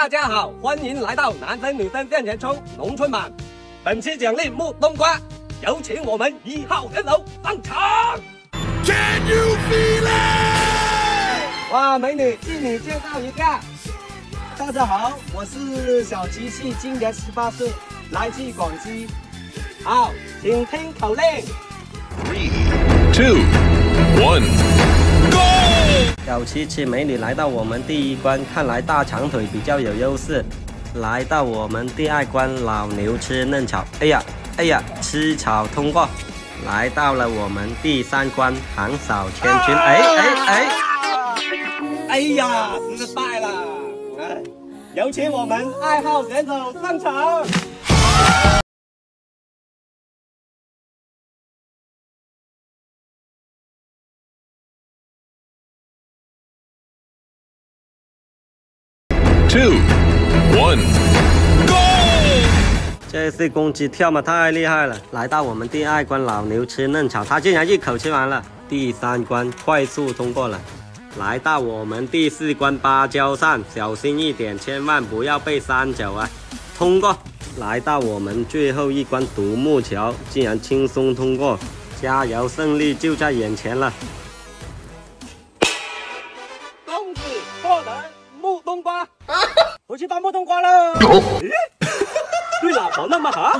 大家好，欢迎来到男生女生向前冲农村版。本期奖励木冬瓜，有请我们一号人偶上场。Can you feel it？哇，美女，替你介绍一下。大家好，我是小琪琪，今年十八岁，来自广西。好，请听口令。Three, two, one！小七七美女来到我们第一关，看来大长腿比较有优势。来到我们第二关，老牛吃嫩草。哎呀，哎呀，吃草通过。来到了我们第三关，横扫千军。哎哎哎！哎呀，失败了。有请我们爱好选手上场。Two, one, go！这次公鸡跳嘛太厉害了。来到我们第二关，老牛吃嫩草，他竟然一口吃完了。第三关快速通过了。来到我们第四关芭蕉扇，小心一点，千万不要被扇走啊！通过。来到我们最后一关独木桥，竟然轻松通过，加油，胜利就在眼前了！对了，跑那么好。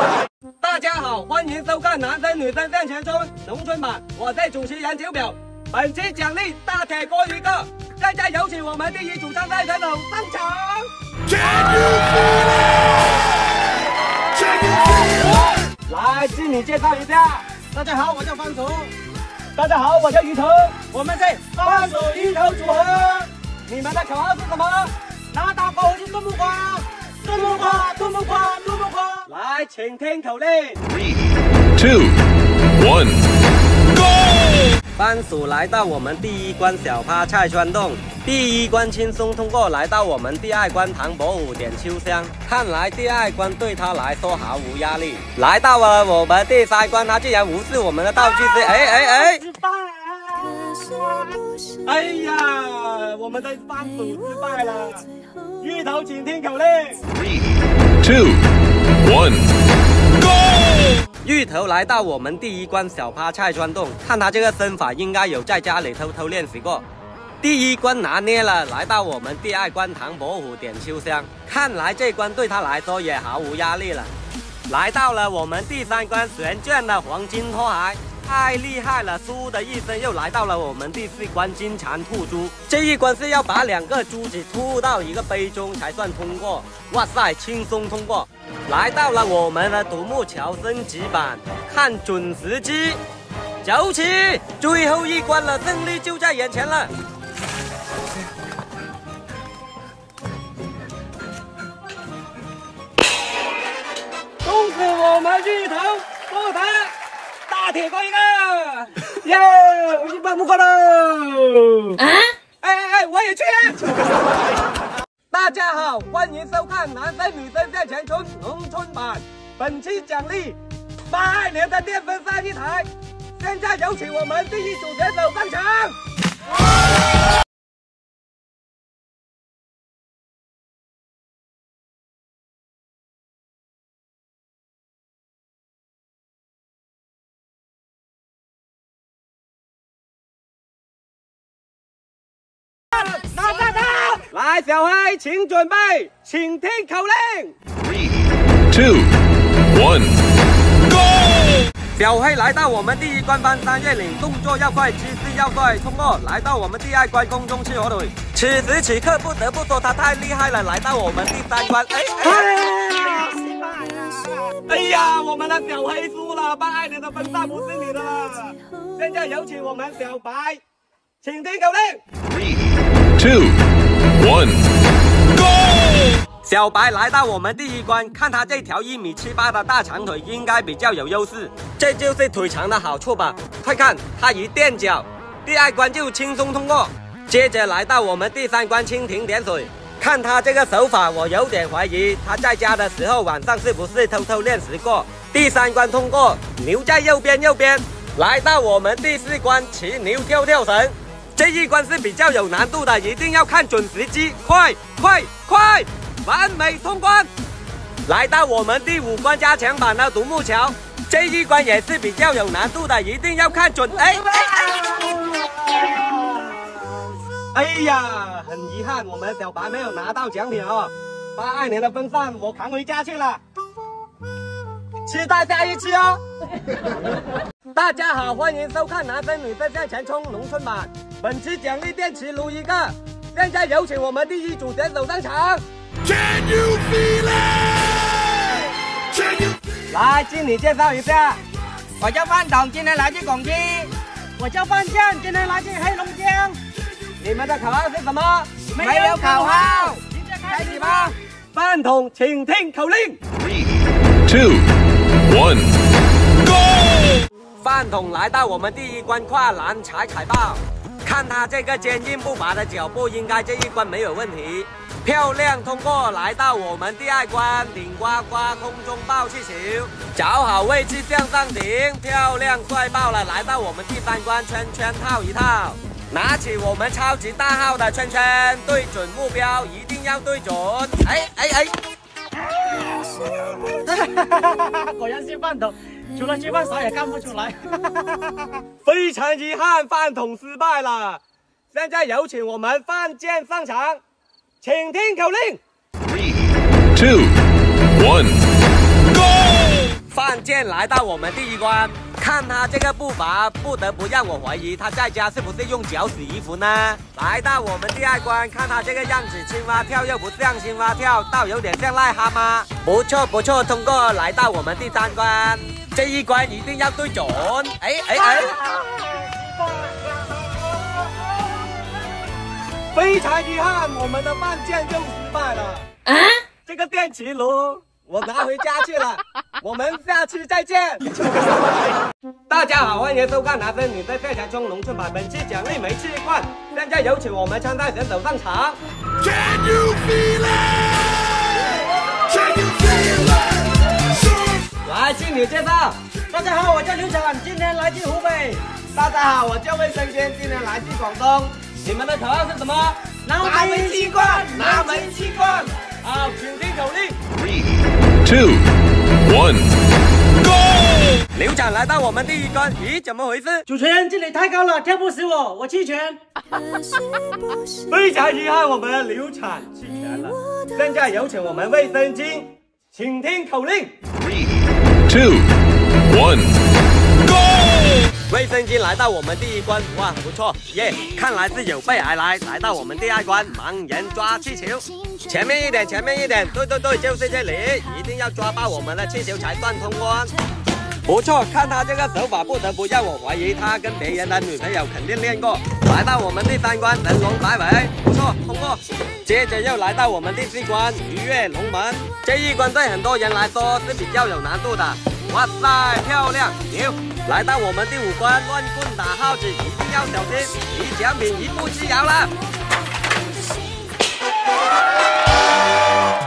大家好，欢迎收看《男生女生向前冲》农村版，我是主持人九表。本期奖励大铁锅一个，现在有请我们第一组参赛选手上场。来，自你介绍一下。大家好，我叫番薯。大家好，我叫鱼头。我们是番薯鱼头组合。你们的口号是什么？拿大锅去炖木瓜，炖木瓜，炖木瓜，炖木瓜。来，请听口令。Three, two, one. go 番薯来到我们第一关小趴菜川洞，第一关轻松通过。来到我们第二关唐伯虎点秋香，看来第二关对他来说毫无压力。来到了我们第三关，他竟然无视我们的道具是哎哎哎！失败！哎呀，我们的班主失败了。芋头，请听口令。Three, two, one. 芋头来到我们第一关小趴菜川洞，看他这个身法，应该有在家里偷偷练习过。第一关拿捏了，来到我们第二关唐伯虎点秋香，看来这关对他来说也毫无压力了。来到了我们第三关旋转的黄金拖鞋。太厉害了！嗖的一声，又来到了我们第四关金蝉吐珠。这一关是要把两个珠子吐到一个杯中才算通过。哇塞，轻松通过！来到了我们的独木桥升级版，看准时机，走起！最后一关了，胜利就在眼前了。恭喜我们芋头获得。大铁锅一个，耶！我去搬木瓜喽。啊！哎哎哎，我也去。大家好，欢迎收看《男生女生向前冲》农村版。本期奖励八二年的电风扇一台。现在有请我们第一组选手上场。来，小黑，请准备，请听口令。Three, two, one, go！小黑来到我们第一关翻山越岭，动作要快，姿势要对，通过。来到我们第二关空中吃火腿，此时此刻不得不说他太厉害了。来到我们第三关，哎哎，失败了！哎呀，我们的小黑输了，八二年的风扇不是你的了。现在有请我们小白，请听口令。Three, two. One go！小白来到我们第一关，看他这条一米七八的大长腿，应该比较有优势。这就是腿长的好处吧？快看，他一垫脚，第二关就轻松通过。接着来到我们第三关蜻蜓点水，看他这个手法，我有点怀疑他在家的时候晚上是不是偷偷练习过。第三关通过，牛在右边，右边。来到我们第四关骑牛跳跳绳。这一关是比较有难度的，一定要看准时机，快快快，完美通关。来到我们第五关加强版的独木桥，这一关也是比较有难度的，一定要看准。哎哎呀，很遗憾，我们小白没有拿到奖品哦。八二年的风扇我扛回家去了，期待下一期哦。大家好，欢迎收看《男生女生向前冲》农村版。本次奖励电磁炉一个，现在有请我们第一组选手上场。Can you feel it? Can you? 来，经理介绍一下。我叫范董，今天来自广西。我叫范建，今天来自黑龙江。你们的口号是什么？没有口号，现在开始吧。饭桶，请听口令。Three, two, one, go! 饭桶来到我们第一关跨栏踩海豹，看他这个坚硬不拔的脚步，应该这一关没有问题。漂亮通过，来到我们第二关顶呱呱空中爆气球，找好位置向上顶，漂亮帅爆了！来到我们第三关圈圈套一套，拿起我们超级大号的圈圈，对准目标，一定要对准！哎哎哎！果然是饭桶，除了吃饭啥也干不出来。非常遗憾，饭桶失败了。现在有请我们范健上场，请听口令。Three, two, one, go! 范健来到我们第一关，看他这个步伐，不得不让我怀疑他在家是不是用脚洗衣服呢？来到我们第二关，看他这个样子，青蛙跳又不像青蛙跳，倒有点像癞蛤蟆。不错不错，通过。来到我们第三关，这一关一定要对准。哎哎哎！非常遗憾，我们的范健又失败了。这个电磁炉我拿回家去了，我们下期再见。大家好，欢迎收看《男生女生向前冲》农村版，本期奖励每次一罐。现在有请我们参赛选手上场。Can you feel it? 来，经理介绍。大家好，我叫刘产，今天来自湖北。大家好，我叫魏生坚，今天来自广东。你们的口号是什么？拿回七冠，拿回七冠。好，请听口令。Three, two, one, go! 刘展来到我们第一关，咦，怎么回事？主持人，这里太高了，跳不死我，我弃权。非常遗憾，我们刘产弃权了。现在有请我们卫生巾，请听口令。Three, two, one, go! 卫生巾来到我们第一关，哇，不错耶看来是有备而来。来到我们第二关，盲人抓气球，前面一点，前面一点，对对对，就是这里，一定要抓爆我们的气球才算通关。不错，看他这个手法，不得不让我怀疑他跟别人的女朋友肯定练过。来到我们第三关，人龙摆尾，不错，通过。接着又来到我们第四关，鱼跃龙门。这一关对很多人来说是比较有难度的。哇塞，漂亮，牛！来到我们第五关，乱棍打耗子，一定要小心，离奖品一步之遥了。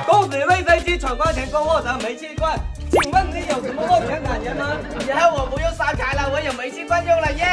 恭喜卫生巾闯关成功，获得煤气罐。请问你有什么梦想感言吗？以后我不用烧柴了，我有煤气罐用了耶！